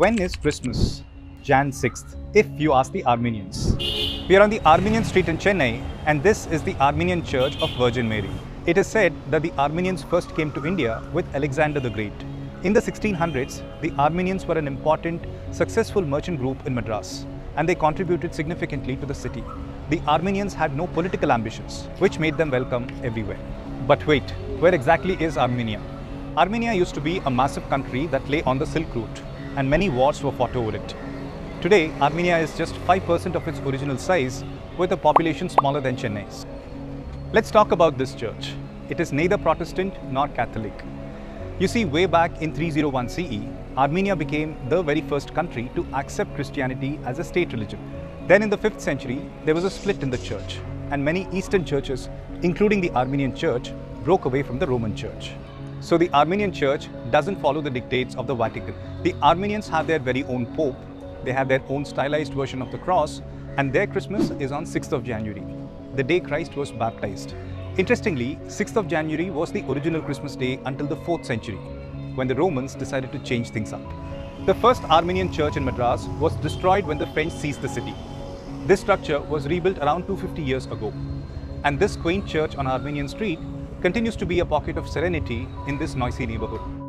When is Christmas? Jan 6th, if you ask the Armenians. We are on the Armenian street in Chennai, and this is the Armenian Church of Virgin Mary. It is said that the Armenians first came to India with Alexander the Great. In the 1600s, the Armenians were an important, successful merchant group in Madras, and they contributed significantly to the city. The Armenians had no political ambitions, which made them welcome everywhere. But wait, where exactly is Armenia? Armenia used to be a massive country that lay on the Silk Route, and many wars were fought over it. Today, Armenia is just 5% of its original size, with a population smaller than Chennai's. Let's talk about this church. It is neither Protestant nor Catholic. You see, way back in 301 CE, Armenia became the very first country to accept Christianity as a state religion. Then in the 5th century, there was a split in the church, and many Eastern churches, including the Armenian church, broke away from the Roman church. So the Armenian church doesn't follow the dictates of the Vatican. The Armenians have their very own pope, they have their own stylized version of the cross, and their Christmas is on 6th of January, the day Christ was baptized. Interestingly, 6th of January was the original Christmas day until the 4th century, when the Romans decided to change things up. The first Armenian church in Madras was destroyed when the French seized the city. This structure was rebuilt around 250 years ago. And this quaint church on Armenian Street continues to be a pocket of serenity in this noisy neighborhood.